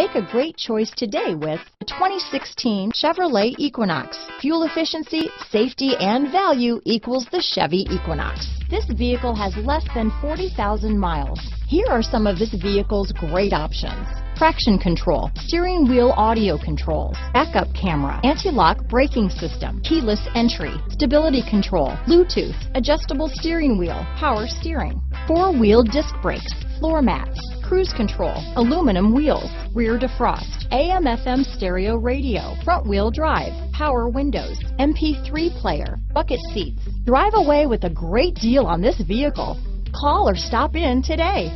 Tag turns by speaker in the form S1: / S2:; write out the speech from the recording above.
S1: Make a great choice today with the 2016 Chevrolet Equinox. Fuel efficiency, safety, and value equals the Chevy Equinox. This vehicle has less than 40,000 miles. Here are some of this vehicle's great options. Traction control, steering wheel audio controls, backup camera, anti-lock braking system, keyless entry, stability control, Bluetooth, adjustable steering wheel, power steering, four-wheel disc brakes, floor mats, cruise control, aluminum wheels, rear defrost, AM FM stereo radio, front wheel drive, power windows, MP3 player, bucket seats. Drive away with a great deal on this vehicle. Call or stop in today.